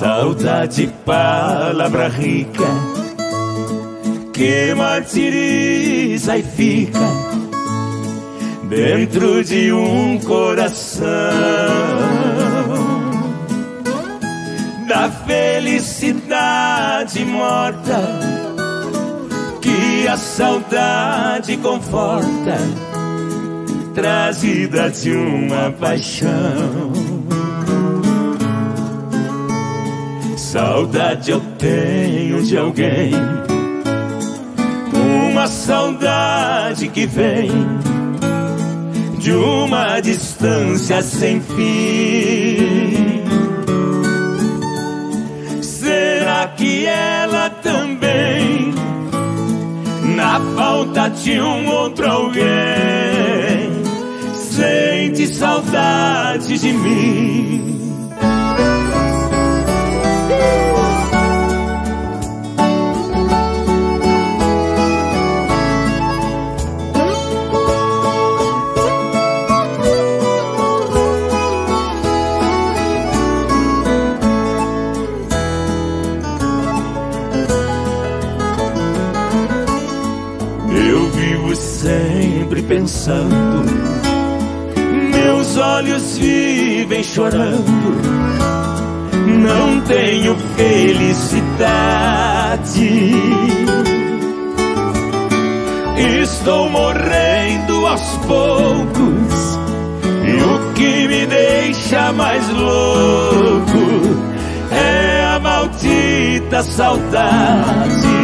Saudade, palavra rica que martiriza e fica dentro de um coração da felicidade morta que a saudade conforta, trazida de uma paixão. Saudade eu tenho de alguém, uma saudade que vem de uma distância sem fim. Será que ela também, na falta de um outro alguém, sente saudade de mim? Pensando, meus olhos vivem chorando, não tenho felicidade. Estou morrendo aos poucos, e o que me deixa mais louco é a maldita saudade